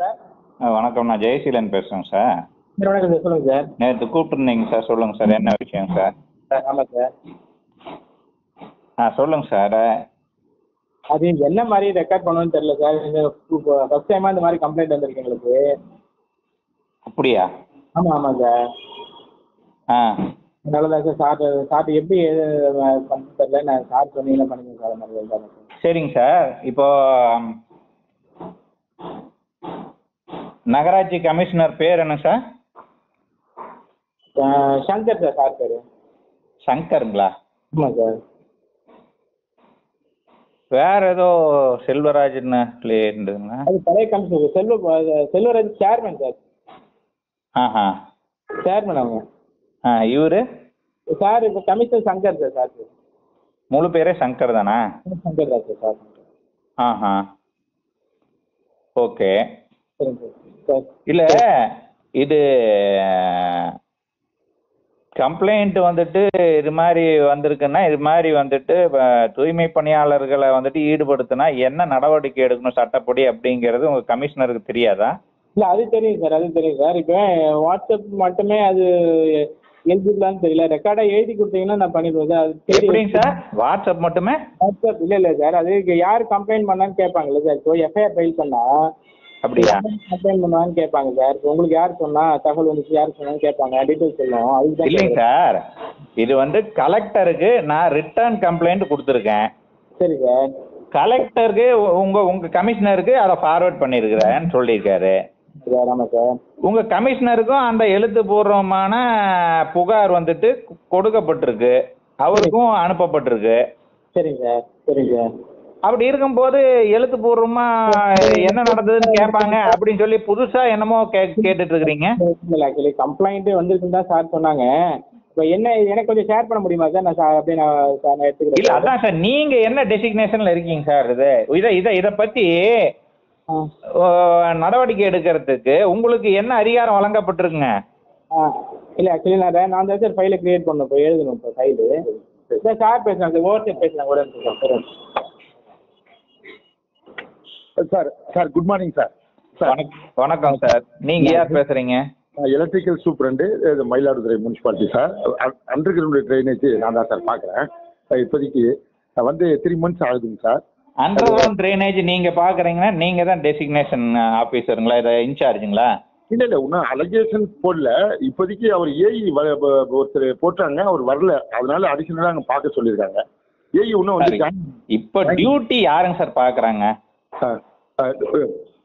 Sir. வணக்கம். நான் ஜெயசீலன் பேசுகிறேன் சார். சார் வணக்கம் சார். சொல்லுங்கள் சார். நேற்று கூப்பிட்டுருந்தீங்க சார். சொல்லுங்கள் சார். என்ன விஷயம் சார்? சார் ஆமாம் சார். ஆ சொல்லுங்கள் சார். அது என்ன மாதிரி ரெக்கார்ட் பண்ணணும்னு தெரியல சார். இந்த ஃபஸ்ட் டைமாக இந்த மாதிரி கம்ப்ளைண்ட் வந்திருக்கு எங்களுக்கு. அப்படியா? ஆமாம் ஆமாம் சார். ஆ. அதனால தான் சார் சார் சார்ட்டு எப்படி பண்ண தெரியல. நான் சார் சொன்னீங்கன்னா பண்ணுங்க சார். சார் சரிங்க சார். இப்போ நகராட்சி கமிஷனர் பேர் என்ன சார்? சங்கர் சார் சார் பேர். சங்கருங்களா? ஆமாம் சார். வேற ஏதோ செல்வராஜன் இருந்ததுங்களா அது பழைய commissioner Selva Selvaraj chairman sir. ஆஹா. சேர்மன் அவங்க. ஆ இவர்? சார் இப்போ கமிஷனர் சங்கர் சார் சார். முழு பேரே சங்கர் தானா? Shankar sir sir. ஆஹா. ஓகே. சரிங்க சார் சார். இல்லை இது கம்ப்ளைண்ட் வந்துட்டு இது மாதிரி வந்திருக்குன்னா இது மாதிரி வந்துட்டு தூய்மை பணியாளர்களை வந்துட்டு ஈடுபடுத்தினா என்ன நடவடிக்கை எடுக்கணும் சட்டப்படி அப்படிங்கிறது உங்கள் கமிஷனருக்கு தெரியாதா? இல்லை அது தெரியும் சார் அது தெரியும் சார் இப்போ வாட்ஸ்அப் மட்டுமே அது எலிஜிபிளான்னு தெரியல. ரெக்கார்டாக எழுதி கொடுத்தீங்கன்னா நான் பண்ணிடுவேன் சார் அது எப்படிங்க தெரியும் சார் வாட்ஸ்அப் மட்டுமே? வாட்ஸ்அப் இல்லை இல்லை சார் அது யார் கம்ப்ளைண்ட் பண்ணான்னு கேட்பாங்கல்ல சார் இப்போ எஃப்ஐஆர் ஃபைல் பண்ணால் அப்படியா? கம்ப்ளைண்ட் பண்ணுவான்னு கேட்பாங்க சார். உங்களுக்கு யார் சொன்னா தகவல் வந்துச்சு யார் சொன்னான்னு கேட்பாங்க. டீட்டெயில்ஸ் சொல்லுவோம் அதுக்கு தான் இல்லைங்க சார். இது வந்து கலெக்டருக்கு நான் ரிட்டர்ன் கம்ப்ளைண்ட் கொடுத்துருக்கேன். சரி சார். கலெக்டருக்கு உங்கள் உங்கள் கமிஷனருக்கு அதை ஃபார்வர்ட் பண்ணியிருக்கிறேன்னு சொல்லியிருக்காரு. உங்கள் கமிஷனருக்கும் அந்த எழுத்துப்பூர்வமான புகார் வந்துட்டு கொடுக்கப்பட்டிருக்கு. அவருக்கும் அனுப்பப்பட்டிருக்கு. சரிங்க சார். சரிங்க சார். அப்படி இருக்கும்போது எழுத்துப்பூர்வமாக என்ன நடந்ததுன்னு கேட்பாங்க அப்படின்னு சொல்லி புதுசாக என்னமோ கே கேட்டுட்டு இருக்கிறீங்க இல்லை ஆக்சுவலி கம்ப்ளைண்ட் வந்திருக்குன்னு தான் சார் சொன்னாங்க. இப்போ என்ன எனக்கு கொஞ்சம் ஷேர் பண்ண முடியுமா சார் நான் சார் அப்படியே நான் சார் நான் இல்லை எடுத்துக்கிறேன் அதான் சார் நீங்கள் என்ன டெசிக்னேஷனில் இருக்கீங்க சார் இது? இதை இதை இதை ஆ. நடவடிக்கை எடுக்கிறதுக்கு உங்களுக்கு என்ன அதிகாரம் வழங்கப்பட்டிருக்குங்க? இல்லை ஆக்சுவலி நான் நான் தான் சார் ஃபைலை கிரியேட் பண்ணணும். இப்போ எழுதணும் இப்போ ஃபைலு சார் சார் பேசுகிறேன் சார் ஓவர் பேசுகிறேன் sir sir good morning sir sir வணக் வணக்கம் சார் நீங்கள் யார் பேசுகிறீங்க எலக்ட்ரிக்கல் சூப்பரண்டு இது Mayiladuthurai municipality sir underground drainage நான் தான் சார் பார்க்குறேன். இப்போதைக்கு வந்து த்ரீ மந்த்ஸ் ஆகுதுங்க சார் அண்டர் கிரவுண்ட் ட்ரைனேஜ் நீங்கள் பார்க்குறீங்கன்னா நீங்கள் தான் டெசிக்னேஷன் ஆஃபீஸருங்களா இதை இன்சார்ஜுங்களா இல்லை இல்லை இன்னும் அலகேஷன் போடல. இப்போதைக்கு அவர் ஏஇ ஒருத்தர் போட்டாங்க அவர் வரல. அதனால அடிஷனலாக அங்கே பார்க்க சொல்லியிருக்காங்க. ஏஇ இன்னும் வந்து. இப்போ டியூட்டி யாருங்க சார் பார்க்குறாங்க?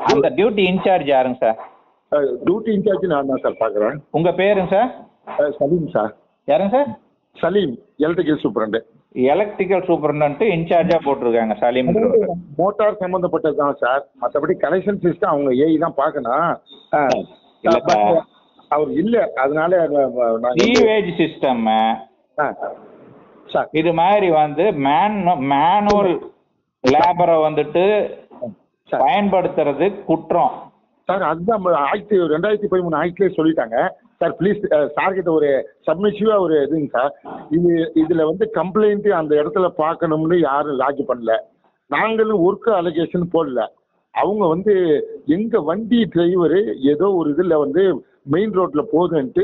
அந்த டியூட்டி இன்சார்ஜ் யாருங்க சார் டியூட்டி இன்சார்ஜ் நான் தான் சார் பார்க்குறேன் உங்கள் பேருங்க சார் சலீம் சார் யாருங்க sir Salim electrical superintendent electrical superintendent இன்சார்ஜாக போட்டிருக்காங்க சலீம் மோட்டார் சம்மந்தப்பட்டது தான் சார் மற்றபடி கனெக்ஷன் சிஸ்டம் அவங்க ஏஇ தான் பார்க்கணும். அவர் இல்லை. அதனால சீவேஜ் சிஸ்டம் இது மாதிரி வந்து மேன் மேனுவல் லேபரை வந்துட்டு பயன்படுத்துறது குற்றம். சார் அதுதான் ஆயிரத்தி ரெண்டாயிரத்தி பதிமூணு ஆயிரத்துலேயே சொல்லிட்டாங்க. சார் ப்ளீஸ் சார் கிட்ட ஒரு சப்மிசிவாக ஒரு இதுங்க சார். இது இதில் வந்து கம்ப்ளைண்ட்டு அந்த இடத்துல பார்க்கணும்னு யாரும் லாஜ் பண்ணல. நாங்களும் ஒர்க்கு அலகேஷன் போடல. அவங்க வந்து எங்கள் வண்டி டிரைவரு ஏதோ ஒரு இதில் வந்து மெயின் ரோட்டில் போகுதுன்ட்டு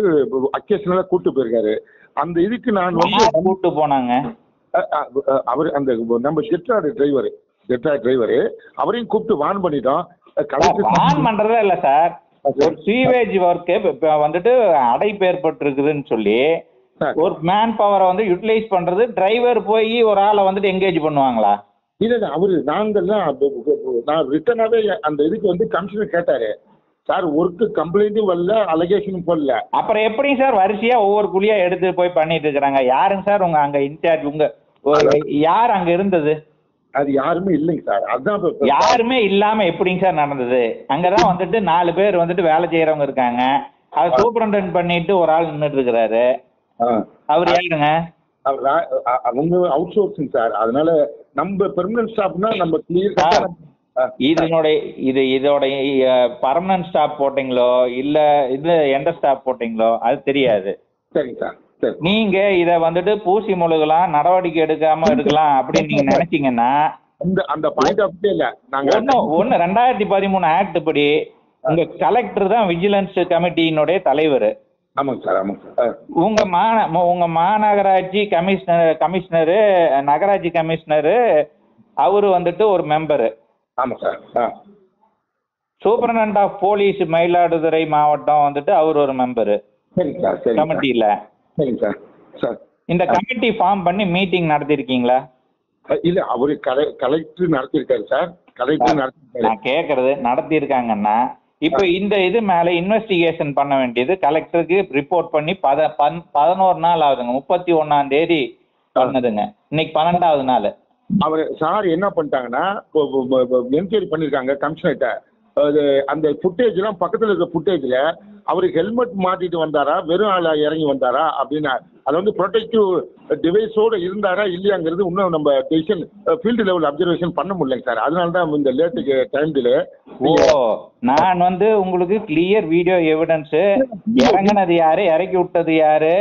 அக்கேஷனலாக கூப்பிட்டு போயிருக்காரு. அந்த இதுக்கு நான் வந்து கூப்பிட்டு போனாங்க? அவர் அந்த நம்ம ஜெட்ராடு டிரைவர் ஜெட்ரா டிரைவரு அவரையும் கூப்பிட்டு வான் பண்ணிட்டோம். ஆன் பண்றதே இல்ல சார் ஒரு சீவேஜ் ஒர்க்கு வந்துட்டு அடைப்பு ஏற்பட்டிருக்குதுன்னு சொல்லி ஒரு மேன் பவரை வந்து யூட்டிலைஸ் பண்றது டிரைவர் போய் ஒரு ஆளை வந்துட்டு எங்கேஜ் பண்ணுவாங்களா? இல்லை அவர் அப்ப- நான் ரிட்டனாகவே அந்த இதுக்கு வந்து கமிஷனர் கேட்டார். சார் ஒர்க்கு கம்ப்ளைண்ட்டும் வரல அலகேஷனும் போடல. அப்புறம் எப்படிங்க சார் வரிசையா ஒவ்வொரு குழியா எடுத்து போய் பண்ணிட்டு இருக்கிறாங்க? யாருங்க சார் உங்க அங்க இன்சார்ஜ் உங்க யார் அங்க இருந்தது? அது யாருமே இல்லைங்க சார். அதுதான் யாருமே இல்லாம எப்படிங்க சார் நடந்தது? அங்கதான் வந்துட்டு நாலு பேர் வந்துட்டு வேலை செய்யறவங்க இருக்காங்க. அதை சூப்பரண்ட் பண்ணிட்டு ஒரு ஆள் நின்றுட்டு இருக்கிறாரு. அவர் யாருங்க? அவர் அவங்க அவுட் சோர்சிங் சார். அதனால நம்ம பெர்மனன்ட் ஸ்டாஃப்னா நம்ம கிளியர் சார், இதனுடைய இது இதோட பர்மனன்ட் ஸ்டாப் போட்டீங்களோ இல்ல இது எந்த ஸ்டாப் போட்டீங்களோ அது தெரியாது. சரிங்க சார் சரி. நீங்க இத வந்துட்டு பூசி முழுகலாம் நடவடிக்கை எடுக்காம எடுக்கலாம் அப்படின்னு நீங்க நினைச்சீங்கன்னா அந்த அந்த பாயிண்ட் ஆஃப் இல்ல. நாங்க ஒண்ணு ஒண்ணு ரெண்டாயிரத்தி பதிமூணு ஆக்ட் படி உங்க கலெக்டர் தான் விஜிலன்ஸ் கமிட்டியினுடைய தலைவர். ஆமாங்க சார் ஆமாங்க சார். உங்க மாந ம- உங்க மாநகராட்சி கமிஷனர் கமிஷனரு நகராட்சி கமிஷனரு அவரு வந்துட்டு ஒரு மெம்பரு ஆமாம் சார் ஆ. சூப்பரண்ட் ஆஃப் போலீஸ் மயிலாடுதுறை மாவட்டம் வந்துட்டு அவர் ஒரு மெம்பரு சரிங்க சார் சரிங்க சார். கமிட்டியில சரிங்க சார். சார். இந்த கமிட்டி ஃபார்ம் பண்ணி மீட்டிங் நடத்திருக்கீங்களா? இல்ல அவரு கலை கலெக்டர் நடத்திருக்காரு சார். கலெக்டர் நடத்திருக்காரு. நான் கேட்கறது நடத்தியிருக்காங்கன்னா இப்போ இந்த இது மேல இன்வெஸ்டிகேஷன் பண்ண வேண்டியது கலெக்டருக்கு ரிப்போர்ட் பண்ணி பத பன் பதினோரு நாள் ஆகுதுங்க. முப்பத்தி ஒன்னாம் தேதி பண்ணதுங்க இன்னைக்கு பன்னெண்டாவது நாள். அவர் சார் என்ன பண்ணிட்டாங்கன்னா என்கொயரி பண்ணியிருக்காங்க கமிஷனர்கிட்ட. அது அந்த ஃபுட்டேஜ்லாம் பக்கத்தில் இருக்க ஃபுட்டேஜில் அவர் ஹெல்மெட் மாட்டிட்டு வந்தாரா? வெறும் ஆளா இறங்கி வந்தாரா? அப்படின்னு அது வந்து ப்ரொடெக்டிவ் டிவைஸோடு இருந்தாரா இல்லையாங்கிறது இன்னும் நம்ம டெசிஷன் ஃபீல்டு லெவல் அப்சர்வேஷன் பண்ண முடியலைங்க சார். அதனால தான் இந்த லேட்டுக்கு டைம் டிலே ஓ நான் வந்து உங்களுக்கு கிளியர் வீடியோ எவிடன்ஸ் இறங்குனது யாரு இறக்கி விட்டது யாரு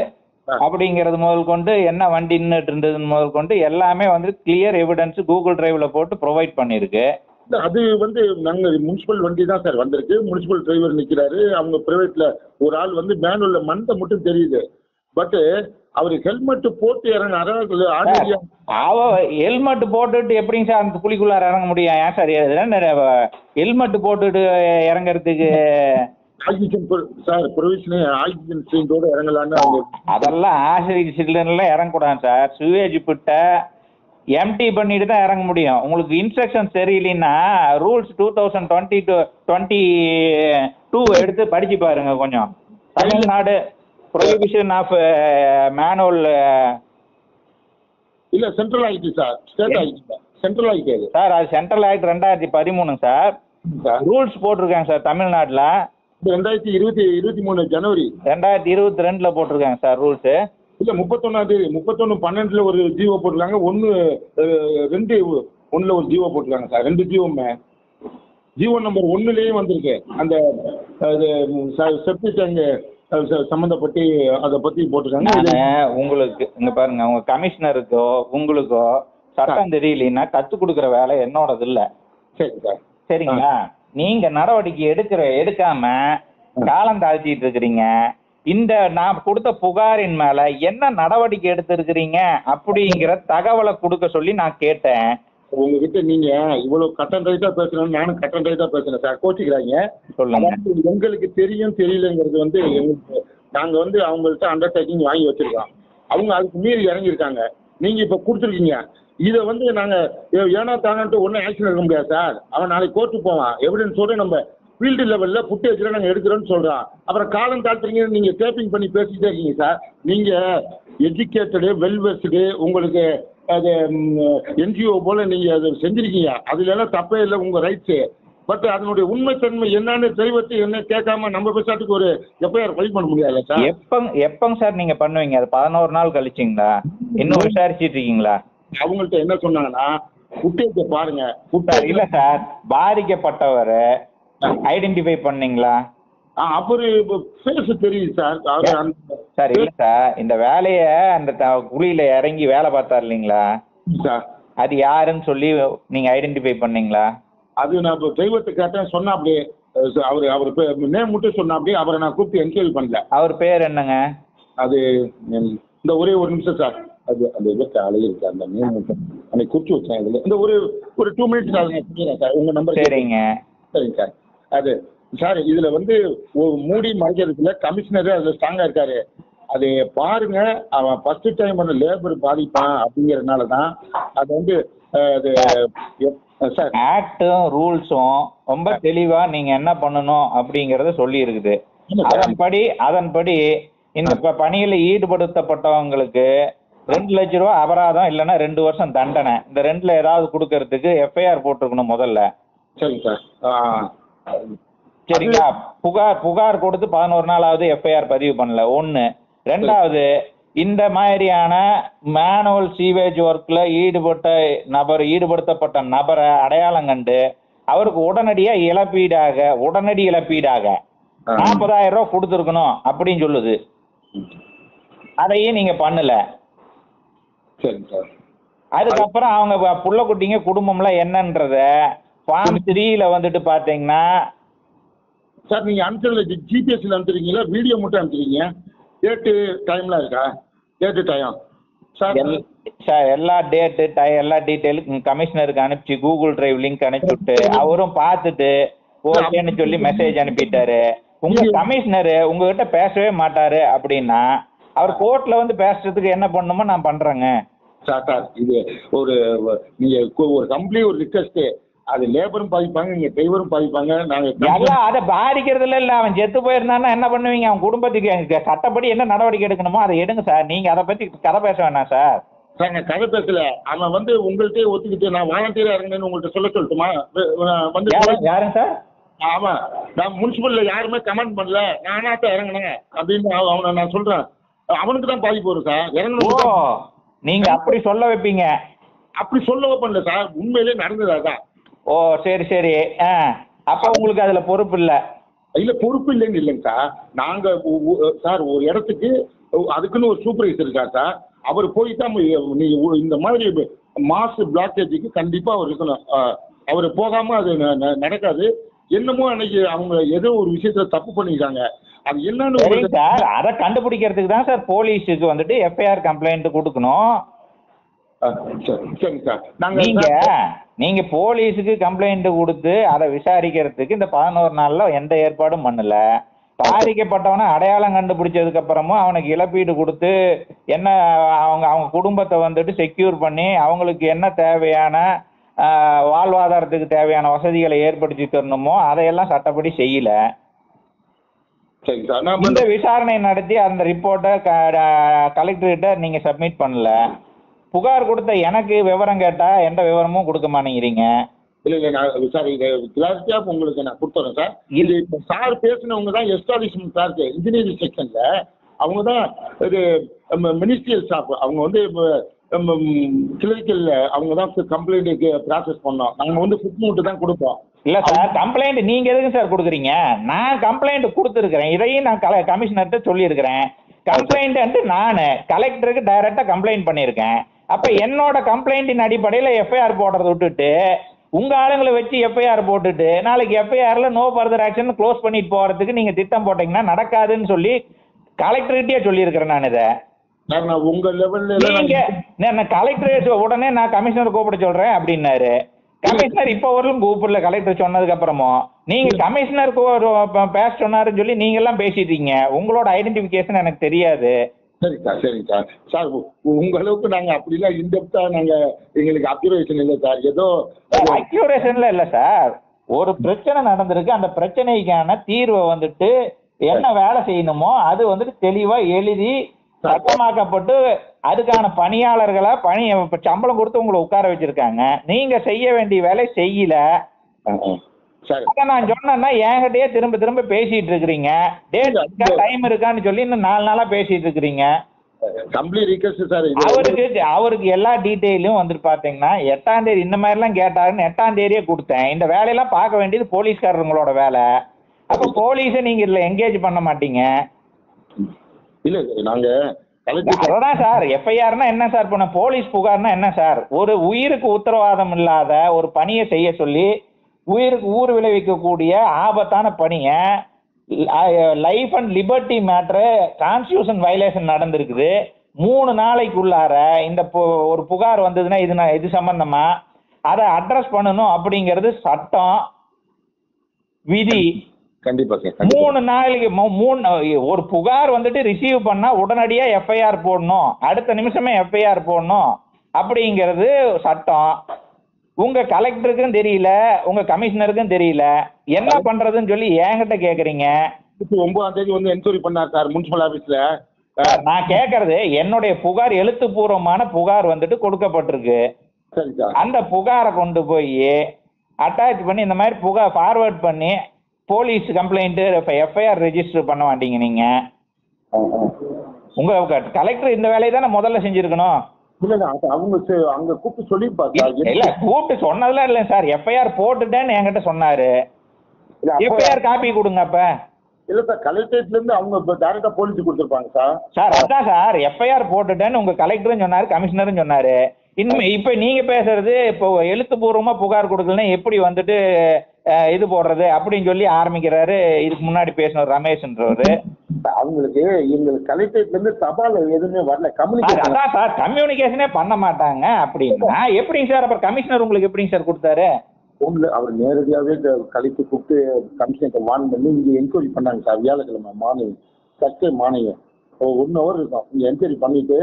அப்படிங்கிறது முதல் கொண்டு என்ன வண்டி நின்றுட்டு இருந்ததுன்னு முதல் கொண்டு எல்லாமே வந்து கிளியர் எவிடன்ஸ் கூகுள் டிரைவ்ல போட்டு ப்ரொவைட் பண்ணியிருக்கு. அது வந்து நாங்கள் முனிசிபல் வண்டி தான் சார் வந்திருக்கு. முனிசிபல் டிரைவர் நிற்கிறாரு அவங்க ப்ரைவேட்டில் ஒரு ஆள் வந்து மேனுவல்ல மண்டை மட்டும் தெரியுது. பட்டு அவர் ஹெல்மெட் போட்டு இறங்கினாரா அவ ஹெல்மெட் போட்டுட்டு எப்படிங்க சார் அந்த குழிக்குள்ளார இறங்க முடியும்? ஏன் சார்? ஹெல்மெட் போட்டுட்டு இறங்குறதுக்கு ஆக்சிஜன் சார் ப்ரொவிஷனு ஆக்சிஜன் சிலிண்டரோட இறங்கலான்னு அவங்க அதெல்லாம் ஆசிரியர் சில்ட்ரன்லாம் இறங்கக்கூடாது சார். சுவேஜ் பிட்ட எம்டி பண்ணிட்டு தான் இறங்க முடியும். உங்களுக்கு இன்ஸ்ட்ரக்ஷன் சரியில்லைன்னா rules two thousand twenty two twenty two எடுத்து படிச்சு பாருங்க கொஞ்சம். தமிழ்நாடு ப்ரொஹிபிஷன் ஆஃப் மேனுவல் இல்லை சென்ட்ரல் ஆகிட்டு சார் ஸ்டேட் ஆகிட்டு சார் சென்ட்ரல் ஆகிட்டு அது. சார் அது சென்ட்ரல் ஆக்ட் ரெண்டாயிரத்தி பதிமூணுங்க சார் ரூல்ஸ் போட்டிருக்காங்க சார் தமிழ்நாட்டில். ரெண்டாயிரத்தி இருபத்தி இருபத்தி மூணு ஜனவரி. ரெண்டாயிரத்தி இருபத்தி ரெண்டில் போட்டிருக்காங்க சார் ரூல்ஸு இல்லை முப்பத்தொன்னாம் தேதி முப்பத்தொன்று பன்னெண்டில் ஒரு ஜீவோ போட்டிருக்காங்க. ஒன்று ரெண்டு ஒன்றில் ஒரு ஜீவோ போட்டிருக்காங்க சார். ரெண்டு ஜீவோமே. ஜீவோ நம்பர் ஒன்றுலேயும் வந்திருக்கு. அந்த அது செப்டி டேங்க் சம்மந்தப்பட்டு அதை பற்றி போட்டிருக்காங்க. உங்களுக்கு இங்க பாருங்க உங்க கமிஷனருக்கோ உங்களுக்கோ சட்டம் தெரியலன்னா கத்து கொடுக்குற வேலை என்னோடது இல்ல. சரி சார். சரிங்களா? நீங்க நடவடிக்கை எடுக்கிற எடுக்காம காலம் தாழ்த்திட்டு இருக்கிறீங்க. இந்த நான் கொடுத்த புகாரின் மேல என்ன நடவடிக்கை எடுத்திருக்கிறீங்க அப்படிங்கிற தகவலை கொடுக்க சொல்லி நான் கேட்டேன். உங்ககிட்ட நீங்க இவ்வளவு கட் அண்ட் ரைட்டா பேசுறேன் நானும் கட் அண்ட் ரைட்டா பேசுறேன் சார். கோச்சிக்கிறாங்க. சொல்லுங்க. எங்களுக்கு தெரியும் தெரியலங்கிறது வந்து எங்களுக்கு நாங்க வந்து அவங்கள்ட்ட அண்டர்டேக்கிங் வாங்கி வச்சிருக்கோம். அவங்க அதுக்கு மீறி இறங்கியிருக்காங்க. நீங்க இப்ப கொடுத்துருக்கீங்க. இதை வந்து நாங்க ஏ- ஏனோ தானன்ட்டு ஒன்றும் ஆக்ஷன் எடுக்க முடியாது சார். அவன் நாளைக்கு கோர்ட்டு போவான். எவிடன்ஸோட நம்ம ஃபீல்டு லெவல்ல ஃபுட்டேஜ்ல நாங்க எடுக்கிறோம்னு சொல்றோம் அப்புறம் காலம் தாழ்த்துறீங்கன்னு நீங்க டேப்பிங் பண்ணி பேசிட்டே இருக்கீங்க சார். நீங்க எஜுகேட்டடு வெல் வெஸ்டு உங்களுக்கு அது என்ஜிஓ போல நீங்க அதை செஞ்சிருக்கீங்க. அதுல எல்லாம் தப்பே இல்லை உங்க ரைட்ஸு பட் அதனுடைய உண்மைத்தன்மை என்னன்னு தெய்வத்தை என்ன கேட்காம நம்ம பேசாட்டுக்கு ஒரு எஃப்ஐஆர் ஃபைல் பண்ண முடியாதுல்ல சார்? எப்பங்க எப்பங்க சார் நீங்க பண்ணுவீங்க? அது பதினோரு நாள் கழிச்சிங்களா? இன்னும் விசாரிச்சிட்டு இருக்கீங்களா அவங்கள்ட்ட என்ன சொன்னாங்கன்னா ஃபுட்டேஜை பாருங்க. இல்ல சார். பாதிக்கப்பட்டவர் ஐடென்டிஃபை பண்ணீங்களா? அவரு ஃபேஸ் தெரியுது சார். சார் இல்ல சார். இந்த வேலைய அந்த குழியில இறங்கி வேலை பார்த்தார் இல்லைங்களா? சார். அது யாருன்னு சொல்லி நீங்க ஐடென்டிஃபை பண்ணீங்களா? அது நான் இப்போ தெய்வத்தை கேட்டேன் சொன்னா அப்படியே அவர் அவர் நேம் மட்டும் சொன்னா அப்படியே அவரை நான் கூப்பிட்டு என்கொயரி பண்ணல. அவர் பேர் என்னங்க? அது இந்த ஒரே ஒரு நிமிஷம் சார். அது அந்த இவற்றை அழகு இருக்கு அந்த நேம் அன்னைக்கு குறிச்சு வச்சேன் இதில். இந்த ஒரு ஒரு டூ மினிட்ஸ் சார். உங்கள் நம்பர் சரிங்க. சரிங்க சார். அது சார் இதுல வந்து ஒரு மூடி மறைக்கிறதுல கமிஷனர் அதுல ஸ்ட்ராங்கா இருக்காரு. அது பாருங்க அவன் ஃபர்ஸ்ட் டைம் அந்த லேபர் பாதிப்பான் அப்படிங்கறதுனால தான் அது வந்து அது சார். ஆக்டும் ரூல்ஸும் ரொம்ப தெளிவா நீங்க என்ன பண்ணணும் அப்படிங்கறத சொல்லி இருக்குது சார். அதன்படி அதன்படி இந்த பணியில ஈடுபடுத்தப்பட்டவங்களுக்கு ரெண்டு லட்ச ரூபா அபராதம் இல்லைன்னா ரெண்டு வருஷம் தண்டனை. இந்த ரெண்டுல ஏதாவது கொடுக்கறதுக்கு எஃப்ஐஆர் போட்டிருக்கணும் முதல்ல. சரிங்க சார். ஆ. சரிங்களா புகார் புகார் கொடுத்து பதினோரு நாளாவது எஃப்ஐஆர் பதிவு பண்ணல. ஒன்று ரெண்டாவது இந்த மாதிரியான மேனுவல் சீவேஜ் ஒர்க்கில் ஈடுபட்ட நபர் ஈடுபடுத்தப்பட்ட நபரை அடையாளம் கண்டு அவருக்கு உடனடியாக இழப்பீடாக உடனடி இழப்பீடாக. நாற்பதாயிரம் ரூபா கொடுத்துருக்கணும் அப்படின்னு சொல்லுது. அதையும் நீங்கள் பண்ணல. அதுக்கப்புறம் அவங்க புள்ள குட்டிங்க குடும்பம்லாம் என்னன்றத ஃபார்ம் த்ரீல வந்துட்டு பார்த்தீங்கன்னா சார் நீங்கள் அனுப்பிச்சதுல ஜிபிஎஸ்ல அனுப்பிச்சிருக்கீங்களா? வீடியோ மட்டும் அனுப்பிச்சிருக்கீங்க. டேட்டு டைம்லாம் இருக்கா? டேட்டு டைம் சார் சார் எல்லா டேட்டு டை எல்லா டீட்டெயிலும் கமிஷனருக்கு அனுப்பிச்சு கூகுள் டிரைவ் லிங்க் அனுப்பிச்சு விட்டு அவரும் பார்த்துட்டு ஓகேன்னு சொல்லி மெசேஜ் அனுப்பிட்டாரு. உங்க கமிஷனர் உங்ககிட்ட பேசவே மாட்டாரு அப்படின்னா அவர் கோர்ட்ல வந்து பேசுறதுக்கு என்ன பண்ணணுமோ நான் பண்றேங்க. சார் சார் இது ஒரு நீங்கள் ஒரு கம்ப்ளீ ஒரு ரிக்வஸ்ட்டு அது லேபரும் பாதிப்பாங்க நீங்கள் டிரைவரும் பாதிப்பாங்க. நாங்கள் எல்லாம் அதை பாதிக்கிறதுல இல்ல. அவன் செத்து போயிருந்தான்னா என்ன பண்ணுவீங்க? அவன் குடும்பத்துக்கு சட்டப்படி என்ன நடவடிக்கை எடுக்கணுமோ அதை எடுங்க சார். நீங்க அதை பத்தி கதை பேச வேணாம் சார். சார் நான் கதை பேசல. அவன் வந்து உங்கள்கிட்டயே ஒத்துக்கிட்டு நான் வாலண்டியராக இறங்கினேன்னு உங்கள்கிட்ட சொல்ல சொல்லட்டுமா? வந்து யாரு? யாருங்க சார்? ஆமாம் நான் முனிசிபலில் யாருமே கமெண்ட் பண்ணல. நானா தான் இறங்கினேன் அப்படின்னு அவ- அவனை நான் சொல்கிறேன் அவனுக்கு தான் பாதிப்பு வரும் சார். இறங்கணும் நீங்க அப்படி சொல்ல வைப்பீங்க. அப்படி சொல்லவே பண்ணல சார். உண்மையிலே நடந்தது அதான். ஓ சரி சரி. ஆ அப்போ உங்களுக்கு அதுல பொறுப்பு இல்ல. இல்லை பொறுப்பு இல்லைன்னு இல்லைங்க சார் நாங்கள் சார் ஒரு இடத்துக்கு அதுக்குன்னு ஒரு சூப்பர்வைசர் இருக்கார் சார். அவர் போய் தான் நீங்கள் இந்த மாதிரி மாசு பிளாக்கேஜுக்கு கண்டிப்பாக அவர் இருக்கணும். அவர் போகாமல் அது ந- ந- நடக்காது. என்னமோ அன்னைக்கு அவங்க ஏதோ ஒரு விஷயத்துல தப்பு பண்ணிருக்காங்க. அது என்னன்னு சார் அதை கண்டுபிடிக்கிறதுக்கு தான் சார் போலீஸுக்கு வந்துட்டு எஃப்ஐஆர் கம்ப்ளைண்ட் கொடுக்கணும். சரிங்க சார். நீங்க நீங்க போலீஸுக்கு கம்ப்ளைண்ட் கொடுத்து அதை விசாரிக்கிறதுக்கு இந்த பதினோரு நாள்ல எந்த ஏற்பாடும் பண்ணல. பாதிக்கப்பட்டவனை அடையாளம் கண்டுபிடிச்சதுக்கு அப்புறமும் அவனுக்கு இழப்பீடு கொடுத்து என்ன அவங்க அவங்க குடும்பத்தை வந்துட்டு செக்யூர் பண்ணி அவங்களுக்கு என்ன தேவையான வாழ்வாதாரத்துக்கு தேவையான வசதிகளை ஏற்படுத்தி தரணுமோ அதையெல்லாம் சட்டப்படி செய்யல. இந்த விசாரணை நடத்தி அந்த ரிப்போர்ட்டை கலெக்டர்கிட்ட நீங்க சப்மிட் பண்ணல. புகார் கொடுத்த எனக்கு விவரம் கேட்டா எந்த விவரமும் கொடுக்க மாட்டேங்கிறீங்க. இல்லை இல்லை நான் சார் இது கிளாரிட்டியாக உங்களுக்கு நான் கொடுத்துறேன் சார். இது இப்போ சார் பேசினவங்க தான் எஸ்டாலிஷ்மெண்ட் சார் இன்ஜினியரிங் செக்ஷனில் அவங்க தான் இது மினிஸ்ட்ரியல் ஸ்டாஃப் அவங்க வந்து கிளரிக்கல் அவங்க தான் கம்ப்ளைண்ட்டுக்கு ப்ராசஸ் பண்ணோம். நாங்கள் வந்து ஃபுட் நோட்டு தான் கொடுப்போம். இல்ல சார் கம்ப்ளைண்ட் நீங்க எதுக்கு சார் கொடுக்குறீங்க? நான் கம்ப்ளைண்ட் கொடுத்துருக்கிறேன். இதையும் நான் கல கமிஷனர்கிட்ட சொல்லியிருக்கிறேன். கம்ப்ளைண்ட் வந்து நான் கலெக்டருக்கு டைரக்டா கம்ப்ளைண்ட் பண்ணியிருக்கேன். அப்ப என்னோட கம்ப்ளைண்டின் அடிப்படையில் எஃப்ஐஆர் போடுறத விட்டுட்டு உங்க ஆளுங்களை வச்சு எஃப்ஐஆர் போட்டுட்டு நாளைக்கு எஃப்ஐஆர்ல நோ ஃபர்தர் ஆக்ஷன் க்ளோஸ் பண்ணிட்டு போறதுக்கு நீங்க திட்டம் போட்டீங்கன்னா நடக்காதுன்னு சொல்லி கலெக்டர்கிட்டயே சொல்லியிருக்கிறேன் நான் இதை. உங்கள் லெவலில் நீங்க நான் கலெக்டர் உடனே நான் கமிஷனர் கூப்பிட சொல்றேன் அப்படின்னாரு. கமிஷனர் இப்ப வரலும் கூப்பிடல கலெக்டர் சொன்னதுக்கு அப்புறமும் நீங்க கமிஷனருக்கு பேச சொன்னாருன்னு சொல்லி நீங்க எல்லாம் பேசிட்டீங்க. உங்களோட ஐடென்டிபிகேஷன் எனக்கு தெரியாது. சரி சார் சரிங்க சார் உங்க அளவுக்கு நாங்கள் அப்படிலாம் இன்டெப்த்தாக நாங்கள் எங்களுக்கு அப்சர்வேஷன் இல்லை சார். ஏதோ அக்யூரேஷன்ல இல்ல சார். ஒரு பிரச்சனை நடந்திருக்கு. அந்த பிரச்சனைக்கான தீர்வை வந்துட்டு என்ன வேலை செய்யணுமோ அது வந்துட்டு தெளிவா எழுதி சட்டமாக்கப்பட்டு அதுக்கான பணியாளர்களை பணி சம்பளம் கொடுத்து உங்களை உட்கார வச்சிருக்காங்க. நீங்க செய்ய வேண்டிய வேலை செய்யல. சார். நான் சொன்னேன்னா என்கிட்டயே திரும்ப திரும்ப பேசிட்டு இருக்கிறீங்க. டேட் இருக்கா டைம் இருக்கான்னு சொல்லி இன்னும் நாலு நாளா பேசிட்டு இருக்கிறீங்க. அவருக்கு அவருக்கு எல்லா டீட்டெயிலும் வந்துட்டு பாத்தீங்கன்னா எட்டாம் தேதி இந்த மாதிரி எல்லாம் கேட்டாருன்னு எட்டாம் தேதியே கொடுத்தேன். இந்த வேலையெல்லாம் பார்க்க வேண்டியது போலீஸ்காரங்களோட வேலை. அப்ப போலீஸை நீங்க இதுல என்கேஜ் பண்ண மாட்டீங்க. இல்லை கலெக்டர் அதான் சார் எஃப்ஐஆர்னா என்ன சார் பண்ண போலீஸ் புகார்னா என்ன சார்? ஒரு உயிருக்கு உத்தரவாதம் இல்லாத ஒரு பணியை செய்ய சொல்லி உயிருக்கு ஊர் விளைவிக்கக்கூடிய ஆபத்தான பணியை life and liberty matter constitution violation நடந்திருக்குது. மூணு நாளைக்குள்ளார இந்த ஒரு புகார் வந்ததுன்னா இது நான் இது சம்பந்தமா? அதை அட்ரஸ் பண்ணணும் அப்படிங்கிறது சட்டம் விதி. கண்டிப்பாக மூணு நாளைக்கு மூணு ஒரு புகார் வந்துட்டு ரிசீவ் பண்ணா உடனடியா எஃப்ஐஆர் போடணும். அடுத்த நிமிஷமே எஃப்ஐஆர் போடணும். அப்படிங்கிறது சட்டம். உங்க கலெக்டருக்கும் தெரியல உங்க கமிஷனருக்கும் தெரியல. என்ன பண்றதுன்னு சொல்லி என்கிட்ட கேக்குறீங்க. ஒன்பதாம் தேதி வந்து என்கொயரி பண்ணார் சார் முனிசிபல் ஆஃபீஸில் நான் கேக்குறது என்னுடைய புகார் எழுத்துப்பூர்வமான புகார் வந்துட்டு கொடுக்கப்பட்டிருக்கு. அந்த புகாரை கொண்டு போய் அட்டாச் பண்ணி இந்த மாதிரி புகார் ஃபார்வர்ட் பண்ணி போலீஸ் கம்ப்ளைண்ட்டு எஃப்ஐஆர் ரெஜிஸ்டர் பண்ண மாட்டீங்க நீங்க. ஆ, ஆ. உங்க கலெக்டர் இந்த வேலையை தானே முதல்ல செஞ்சிருக்கணும்? இல்லை அது அவங்க அங்க கூப்பிட்டு சொல்லியிருப்பார் சார். இல்ல- கூப்பிட்டு சொன்னதெல்லாம் இல்லை சார். எஃப்ஐஆர் போட்டுட்டேன்னு என்கிட்ட சொன்னாரு. எஃப்ஐஆர் காப்பி கொடுங்க அப்ப. இல்ல சார் கலெக்டரேட்ல இருந்து அவங்க டேரக்டா போலீஸ் கொடுத்துருப்பாங்க சார். சார் அதான் சார். எஃப்ஐஆர் போட்டுட்டேன்னு உங்க கலெக்டரும் சொன்னாரு கமிஷனரும் சொன்னாரு. இனிமே இப்ப நீங்க பேசுறது இப்போ எழுத்துப்பூர்வமா புகார் கொடுக்கலன்னா எப்படி வந்துட்டு இது போடுறது அப்படின்னு சொல்லி ஆரம்பிக்கிறாரு. இதுக்கு முன்னாடி பேசின ரமேஷ்ன்றவர். அவங்களுக்கு எங்களுக்கு கலெக்டரேட்ல இருந்து தபால் எதுவுமே வரல. கம்யூனிகேஷன் அதான் சார் கம்யூனிகேஷனே பண்ண மாட்டாங்க அப்படின்னா எப்படிங்க சார்? அப்புறம் கமிஷனர் உங்களுக்கு எப்படிங்க சார் கொடுத்தாரு? ஃபோன்ல அவர் நேரடியாவே கலைப்பு கூப்பிட்டு கமிஷனர் வார்ன் பண்ணி இங்க என்கொயரி பண்ணாங்க சார். வியாழக்கிழமை மார்னிங். சர்ச்சை மார்னிங் ஒன் ஹவர் இருக்கும். இங்க என்கொயரி பண்ணிட்டு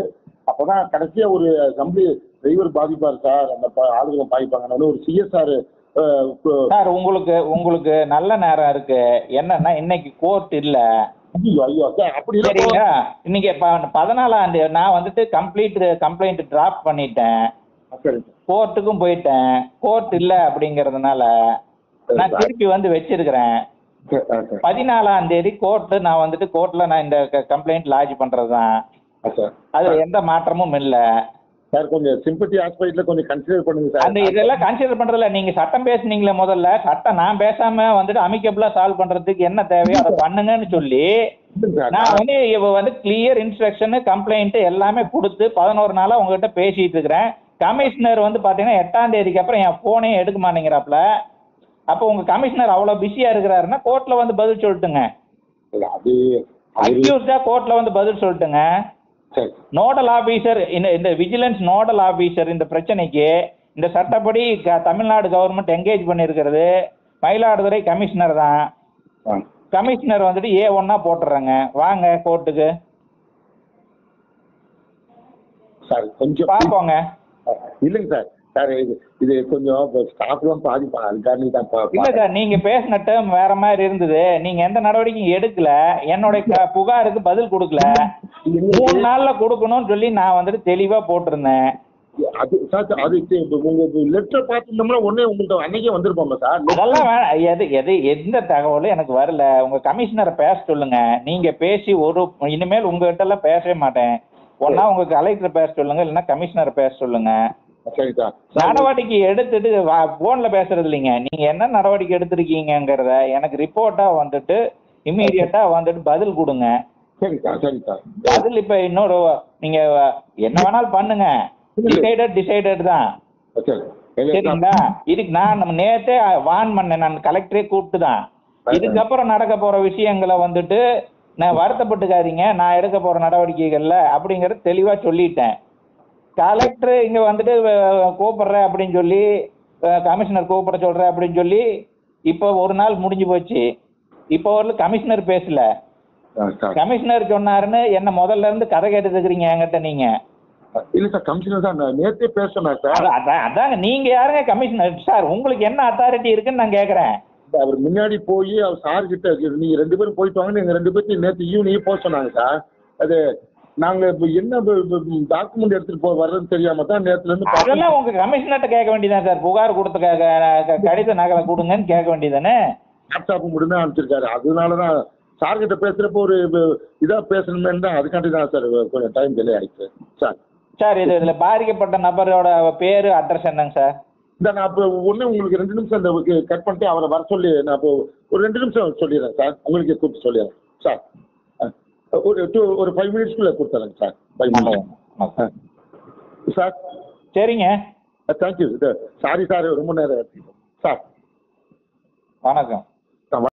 அப்பதான் கடைசியா ஒரு கம்பெனி டிரைவர் பாதிப்பாரு சார். அந்த ஆளுகளை பாதிப்பாங்கன்னு. ஒரு சிஎஸ்ஆர் சார் உங்களுக்கு உங்களுக்கு நல்ல நேரம் இருக்கு. என்னன்னா இன்னைக்கு கோர்ட் இல்ல. சரிங்களா? இன்னைக்கு பதினாலாம் தேதி நான் வந்துட்டு கம்ப்ளீட் கம்ப்ளைண்ட் டிராப் பண்ணிட்டேன். கோர்ட்டுக்கும் போயிட்டேன். கோர்ட் இல்ல அப்படிங்கறதுனால நான் திருப்பி வந்து வச்சிருக்கிறேன். பதினாலாம் தேதி கோர்ட் நான் வந்துட்டு கோர்ட்ல நான் இந்த கம்ப்ளைண்ட் லாட்ஜ் பண்றதுதான். அதுல எந்த மாற்றமும் இல்ல. சார் கொஞ்சம் சிம்பத்தி ஹாஸ்பிட்டல கொஞ்சம் கன்சிடர் பண்ணுங்க அந்த சார் இதெல்லாம் கன்சிடர் பண்றதுல நீங்க சட்டம் பேசுனீங்களே முதல்ல. சட்டம் நான் பேசாம வந்துட்டு அமிக்கபிளா சால்வ் பண்றதுக்கு என்ன தேவையோ அதை பண்ணுங்கன்னு சொல்லி நான் வந்து இவ வந்து கிளியர் இன்ஸ்ட்ரக்ஷன் கம்ப்ளைண்ட் எல்லாமே கொடுத்து பதினோரு நாளா உங்ககிட்ட பேசிட்டு இருக்கிறேன். கமிஷனர் வந்து பாத்தீங்கன்னா எட்டாம் தேதிக்கு அப்புறம் என் போனே எடுக்க மாட்டேங்கிறாப்ல அப்போ உங்க கமிஷனர் அவ்வளவு பிஸியா இருக்கிறாருன்னா கோர்ட்ல வந்து பதில் சொல்லட்டுங்க. அது அக்யூஸ்டா கோர்ட்ல வந்து பதில் சொல்லட்டுங்க. சரி. நோடல் ஆபீசர் இந்த இந்த விஜிலன்ஸ் நோடல் ஆபீசர் இந்த பிரச்சனைக்கு இந்த சட்டப்படி தமிழ்நாடு கவர்மெண்ட் என்கேஜ் பண்ணியிருக்கிறது மயிலாடுதுறை கமிஷனர் தான். கமிஷனர் வந்துட்டு ஏ ஒன்னா போட்டுறாங்க. வாங்க கோர்ட்டுக்கு சார் கொஞ்சம் பார்ப்போங்க. இல்லைங்க சார். சார் இது இது கொஞ்சம் ஸ்டாஃப்லாம் பாதிப்பா அதுக்காண்டி தான் இல்ல சார் நீங்க பேசின டேர்ம் வேற மாதிரி இருந்தது. நீங்க எந்த நடவடிக்கையும் எடுக்கல. என்னுடைய புகாருக்கு பதில் கொடுக்கல. மூணு நாள்ல கொடுக்கணும்னு சொல்லி நான் வந்துட்டு தெளிவா போட்டிருந்தேன். அது சார் அது உங்க லெட்டர் பார்த்துருந்தோம்னா உடனே உங்கள்கிட்ட அன்னைக்கே வந்திருப்போம்ல சார்? அதெல்லாம் எது எது எந்த தகவலும் எனக்கு வரல. உங்க கமிஷனரை பேச சொல்லுங்க. நீங்க பேசி ஒரு இனிமேல் உங்ககிட்ட எல்லாம் பேசவே மாட்டேன். ஒன்னா உங்க கலெக்டர் பேச சொல்லுங்க இல்லைன்னா கமிஷனரை பேச சொல்லுங்க. நடவடிக்கை எடுத்துட்டு போன்ல பேசுறது இல்லைங்க. நீங்க என்ன நடவடிக்கை எடுத்திருக்கீங்கங்கிறத எனக்கு ரிப்போர்ட்டா வந்துட்டு இம்மீடியட்டா வந்துட்டு பதில் கொடுங்க. பதில் இப்ப இன்னொரு நீங்க என்ன வேணாலும் பண்ணுங்க. டிசைடட் டிசைடட் தான். சரிங்களா? இதுக்கு நான் நம்ம நேத்தே வான் பண்ணேன். நான் கலெக்டரே கூப்பிட்டு தான். இதுக்கப்புறம் நடக்க போற விஷயங்களை வந்துட்டு நான் வருத்தப்பட்டுக்காதீங்க. நான் எடுக்க போற நடவடிக்கைகள்ல அப்படிங்கறது தெளிவா சொல்லிட்டேன். கலெக்டர் இங்க வந்துட்டு அஹ், கூப்பிடுறேன் அப்படின்னு சொல்லி கமிஷனர் கூப்பிட சொல்றேன் அப்படின்னு சொல்லி இப்போ ஒரு நாள் முடிஞ்சு போச்சு. இப்போ ஒரு கமிஷனர் பேசல. சார் கமிஷனர் சொன்னாருன்னு என்ன முதல்ல இருந்து கதை கேட்டுட்டு இருக்கிறீங்க என்கிட்ட நீங்க? இல்ல சார் கமிஷனர் தான் நான் நேத்தே பேசினேன் சார் அதான் அதாங்க நீங்க யாருங்க கமிஷனர் சார் உங்களுக்கு என்ன அத்தாரிட்டி இருக்குன்னு நான் கேக்குறேன். அவர் முன்னாடி போய் அவர் சார் கிட்ட நீங்க ரெண்டு பேரும் போயிட்டு வாங்க எங்க ரெண்டு பேர்த்தையும் நேற்று ஈவினிங் போக சொன்னாங்க சார் அது நாங்க இப்ப என்ன டாக்குமெண்ட் எடுத்துட்டு போ வர்றதுன்னு தெரியாம தான் நேத்துல இருந்து. அதெல்லாம் உங்க கமிஷனர்ட்ட கேட்க வேண்டியதான் சார். புகார் கொடுத்த கடித நகலை கொடுங்கன்னு கேட்க வேண்டியதானே லேப்டாப் மட்டும் தான் அனுப்பிச்சிருக்காரு. அதனால தான் சார் கிட்ட பேசுறப்போ ஒரு இது- பேசணுமே தான் அதுக்காண்டி தான் சார் கொஞ்சம் டைம் டிலே ஆயிடுச்சு. சார். சார் இது இதுல பாதிக்கப்பட்ட நபரோட பேரு அட்ரஸ் என்னங்க சார்? இந்த நான் இப்போ ஒன்று உங்களுக்கு ரெண்டு நிமிஷம் இந்த கட் பண்ணிட்டு அவரை வர சொல்லி நான் இப்போ ஒரு ரெண்டு நிமிஷம் சொல்லிடுறேன் சார். உங்களுக்கு கூப்பிட்டு சொல்லிடுறேன். சார். ஒரு டூ ஒரு ஃபைவ் மினிட்ஸ்க்குள்ளே கொடுத்துறேங்க சார். Five minutes sir. சரிங்க. தேங்க்யூ சாரி சார் ரொம்ப நேரம் சார். வணக்கம்.